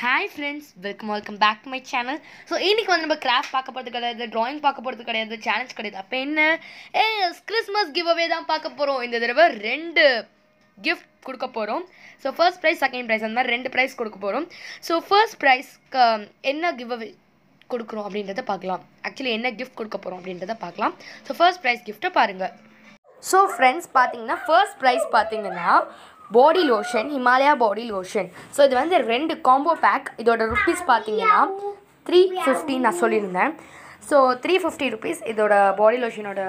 Hi friends welcome welcome back to my channel so இன்றைக்கி வந்து நம்ம கிராஃப்ட் பார்க்க போகிறது கிடையாது ட்ராயிங் பார்க்க போகிறது கிடையாது சேலஞ்ச் கிடையாது. அப்போ என்ன? ஏ கிறிஸ்மஸ் கிவ் அவே தான் பார்க்க போகிறோம் இந்த தடவை ரெண்டு கிஃப்ட் கொடுக்க போகிறோம் so first prize second prize அந்த மாதிரி ரெண்டு ப்ரைஸ் கொடுக்க போகிறோம் ஸோ ஃபர்ஸ்ட் ப்ரைஸ்க்கு um, என்ன கிவ் அவே கொடுக்குறோம் அப்படின்றத பார்க்கலாம். ஆக்சுவலி என்ன கிஃப்ட் கொடுக்க போகிறோம் அப்படின்றத பார்க்கலாம். ஸோ ஃபர்ஸ்ட் ப்ரைஸ் கிஃப்ட்டை பாருங்கள் ஸோ ஃப்ரெண்ட்ஸ் பார்த்தீங்கன்னா ஃபர்ஸ்ட் ப்ரைஸ் பார்த்தீங்கன்னா body lotion Himalaya body lotion so இது வந்து ரெண்டு காம்போ பேக் இதோட ருப்பீஸ் பார்த்தீங்கன்னா த்ரீ ஃபிஃப்டி நான் சொல்லியிருந்தேன். ஸோ த்ரீ ஃபிஃப்டி ருபீஸ் இதோட பாடி லோஷனோட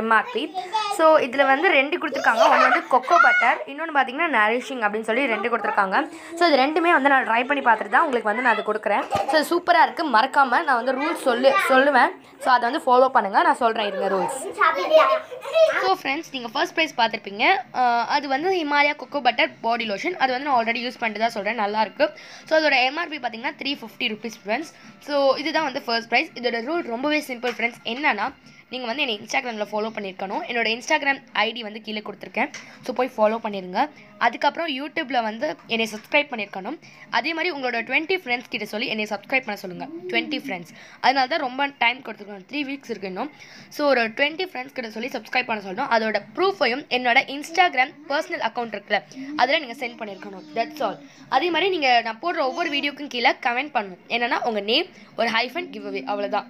எம்ஆர்பி ஸோ இதில் வந்து ரெண்டு கொடுத்துருக்காங்க. ஒன்று வந்து கொக்கோ பட்டர் இன்னொன்று பார்த்தீங்கன்னா நரிஷிங் அப்படின்னு சொல்லி ரெண்டு கொடுத்துருக்காங்க. ஸோ இது ரெண்டுமே வந்து நான் ட்ரை பண்ணி பார்த்துட்டு தான் உங்களுக்கு வந்து நான் அது கொடுக்குறேன். ஸோ இது சூப்பராக இருக்குது மறக்காமல் நான் வந்து ரூல்ஸ் சொல்லு சொல்லுவேன். ஸோ அதை வந்து ஃபாலோ பண்ணுங்கள் நான் சொல்கிறேன் இருங்க ரூல்ஸ் ஸோ ஃப்ரெண்ட்ஸ் நீங்கள் ஃபர்ஸ்ட் ப்ரைஸ் பார்த்துருப்பீங்க. அது வந்து Himalaya cocoa butter body lotion அது வந்து நான் ஆல்ரெடி யூஸ் பண்ணிட்டு தான் சொல்கிறேன் நல்லாயிருக்கு ஸோ அதோட எம்ஆர்பி பார்த்தீங்கன்னா three fifty rupees friends so இதுதான் வந்து ஃபர்ஸ்ட் ப்ரைஸ் இதோட ரூல் ரொம்பவே சிம்பிள் ஃப்ரெண்ட்ஸ் என்னன்னா நீங்கள் வந்து என்னை இன்ஸ்டாகிராமில் ஃபாலோ பண்ணியிருக்கணும் என்னோட இன்ஸ்டாகிராம் ஐடி வந்து கீழே கொடுத்துருக்கேன். ஸோ போய் ஃபாலோ பண்ணிடுங்க அதுக்கப்புறம் யூடியூப்பில் வந்து என்னை சப்ஸ்கிரைப் பண்ணியிருக்கணும் அதே மாதிரி உங்களோட டுவெண்ட்டி ஃப்ரெண்ட்ஸ் கிட்ட சொல்லி என்னை சப்ஸ்கிரைப் பண்ண சொல்லுங்கள் டுவெண்ட்டி ஃப்ரெண்ட்ஸ் அதனால தான் ரொம்ப டைம் கொடுத்துருக்கணும். த்ரீ வீக்ஸ் இருக்கு இன்னும். ஸோ ஒரு டுவெண்ட்டி ஃப்ரெண்ட்ஸ் கிட்ட சொல்லி சப்ஸ்கிரைப் பண்ண சொல்லணும். அதோட ப்ரூஃபையும் என்னோட இன்ஸ்டாகிராம் பர்சனல் அக்கௌண்ட் இருக்குல்ல அதில் நீங்கள் சென்ட் பண்ணியிருக்கணும் தட்ஸ் ஆல் அதே மாதிரி நீங்கள் நான் போடுற ஒவ்வொரு வீடியோக்கும் கீழே கமெண்ட் பண்ணணும் என்னன்னா உங்கள் நேம் ஒரு ஹைஃபன் கிவ் அவே அவ்வளோதான்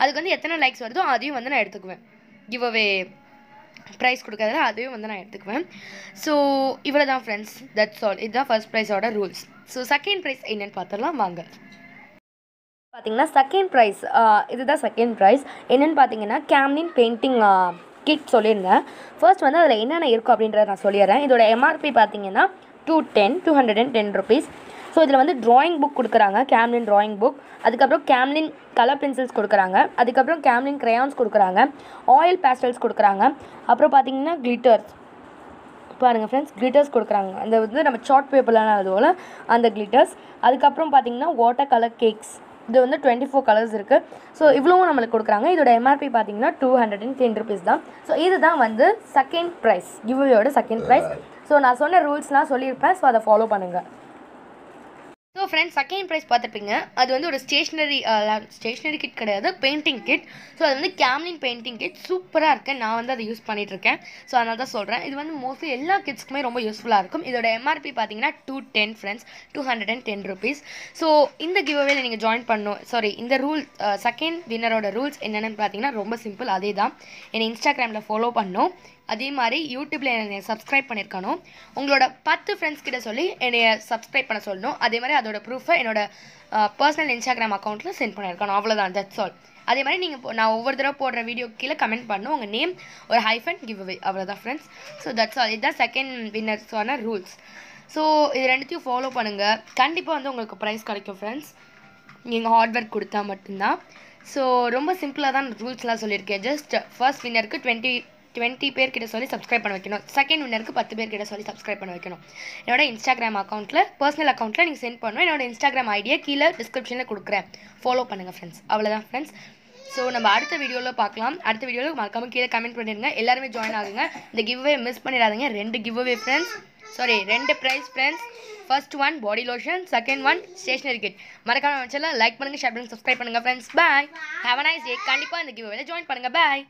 அதுக்கு வந்து எத்தனை லைக்ஸ் வருதோ அதையும் வந்து நான் எடுத்துக்குவேன். கிவ் அவே ப்ரைஸ் கொடுக்கறதுல அதையும் வந்து நான் எடுத்துக்குவேன். ஸோ இவ்வளோ தான் ஃப்ரெண்ட்ஸ் தட்ஸ் ஆல் இதுதான் ஃபர்ஸ்ட் ப்ரைஸோட ரூல்ஸ் ஸோ செகண்ட் ப்ரைஸ் என்னென்னு பார்த்துடலாம். வாங்க. பார்த்தீங்கன்னா செகண்ட் ப்ரைஸ் இதுதான் செகண்ட் ப்ரைஸ் என்னென்னு பார்த்தீங்கன்னா கேம்லின் பெயிண்டிங் கிட் சொல்லியிருந்தேன். ஃபர்ஸ்ட் வந்து அதில் என்னென்ன இருக்கும் அப்படின்றத நான் சொல்லிடுறேன். இதோட எம்ஆர்பி பார்த்தீங்கன்னா two ten two hundred and ten rupees so இதில் வந்து ட்ராயிங் புக் கொடுக்குறாங்க. கேம்லின் ட்ராயிங் புக் அதுக்கப்புறம் கேம்லின் கலர் பென்சில்ஸ் கொடுக்குறாங்க. அதுக்கப்புறம் கேம்லின் க்ரையான்ஸ் கொடுக்குறாங்க. ஆயில் பேஸ்டல்ஸ் கொடுக்குறாங்க. அப்புறம் பார்த்தீங்கன்னா கிளிட்டர்ஸ் பாருங்கள் ஃப்ரெண்ட்ஸ் கிளிட்டர்ஸ் கொடுக்குறாங்க. அந்த வந்து நம்ம சார்ட் பேப்பர்லாம் அதுபோல் அந்த கிளிட்டர்ஸ் அதுக்கப்புறம் பார்த்தீங்கன்னா வாட்டர் கலர் கேக்ஸ் இது வந்து டுவெண்ட்டி ஃபோர் கலர்ஸ் இருக்குது ஸோ இவ்வளவும் நம்மளுக்கு கொடுக்குறாங்க. இதோட எம்ஆர்பி பார்த்தீங்கன்னா two hundred and ten rupees தான். ஸோ இதுதான் வந்து செகண்ட் ப்ரைஸ் கிவ்வேயோட செகண்ட் ப்ரைஸ் ஸோ நான் சொன்ன ரூல்ஸ்லாம் சொல்லியிருப்பேன். ஸோ அதை ஃபாலோ பண்ணுங்கள் ஸோ ஃப்ரெண்ட்ஸ் செகண்ட் ப்ரைஸ் பார்த்துருப்பீங்க. அது வந்து ஒரு ஸ்டேஷ்னரி ஸ்டேஷ்னரி கிட் கிடையாது. பெயிண்டிங் கிட் ஸோ அது வந்து கேம்லின் பெயிண்டிங் கிட் சூப்பராக இருக்குது நான் வந்து அதை யூஸ் பண்ணிகிட்ருக்கேன் இருக்கேன் ஸோ அதனால தான் சொல்கிறேன் இது வந்து மோஸ்ட்லி எல்லா கிட்ஸ்க்குமே ரொம்ப யூஸ்ஃபுல்லாக இருக்கும். இதோட எம்ஆர்பி பார்த்தீங்கன்னா two ten friends two hundred and ten rupees so இந்த கிவ்அவேல நீங்கள் ஜாயின் பண்ணணும் சாரி இந்த ரூல் செகண்ட் வின்னரோட ரூல்ஸ் என்னென்னு பார்த்தீங்கன்னா ரொம்ப சிம்பிள் அதே தான் என்னை இன்ஸ்டாகிராமில் ஃபாலோ பண்ணணும் அதே மாதிரி யூடியூப்பில் என்னை சப்ஸ்கிரைப் பண்ணியிருக்கணும் உங்களோட பத்து ஃப்ரெண்ட்ஸ் கிட்ட சொல்லி என்னைய சப்ஸ்கிரைப் பண்ண சொல்லணும். அதே மாதிரி அதோட ப்ரூஃபை என்னோட பர்சனல் இன்ஸ்டாகிராம் அக்கௌண்ட்டில் சென்ட் பண்ணியிருக்கணும் அவ்வளோதான் தட்ஸ் ஆல் அதே மாதிரி நீங்கள் நான் ஒவ்வொரு தடவை போடுற வீடியோ கீழே கமெண்ட் பண்ணணும் உங்கள் நேம் ஒரு ஹைஃபன் கிவ் அவே அவ்வளோதான் ஃப்ரெண்ட்ஸ் ஸோ தட்ஸ் ஆல் இதுதான் செகண்ட் வின்னர்ஸான ரூல்ஸ் ஸோ இது ரெண்டுத்தையும் ஃபாலோ பண்ணுங்கள் கண்டிப்பாக வந்து உங்களுக்கு ப்ரைஸ் கிடைக்கும் ஃப்ரெண்ட்ஸ் நீங்கள் ஹார்ட் ஒர்க் கொடுத்தா மட்டும்தான். ஸோ ரொம்ப சிம்பிளாக தான் ரூல்ஸ்லாம் சொல்லியிருக்கேன். ஜஸ்ட் ஃபர்ஸ்ட் வின்னருக்கு டுவெண்ட்டி டுவெண்ட்டி பேர்கிட்ட சொல்லி சப்ஸ்கிரைப் பண்ண வைக்கணும். செகண்ட் வின்னருக்கு பத்து பேர்கிட்ட சொல்லி சப்ஸ்கிரைப் பண்ண வைக்கணும். என்னோட இன்ஸ்டாகிராம் அக்கௌண்ட்டில் பர்சனல் அக்கௌண்ட்டில் நீங்கள் சென்ட் பண்ணணும். என்னோட இன்ஸ்டாகிராம் ஐடியா கீழே டிஸ்கிரிப்ஷனில் கொடுக்குறேன். ஃபாலோ பண்ணுங்கள் ஃப்ரெண்ட்ஸ் அவ்வளோதான் ஃப்ரெண்ட்ஸ் ஸோ நம்ம அடுத்த வீடியோவில் பார்க்கலாம். அடுத்த வீடியோவில் மறக்காமல் கீழே கமெண்ட் பண்ணிடுங்க. எல்லாருமே ஜாயின் ஆகுங்க. இந்த கிவ்வே மிஸ் பண்ணிடாதீங்க. ரெண்டு கிவ்வே ஃப்ரெண்ட்ஸ் சாரி ரெண்டு prize friends first one body lotion second one stationery kit மறக்காம வச்சால லைக் பண்ணுங்கள் ஷேர் பண்ணுங்கள் சப்ஸ்கிரைப் பண்ணுங்கள் friends bye have a nice day கண்டிப்பாக இந்த கிவ்வேல ஜாயின் பண்ணுங்கள் பாய்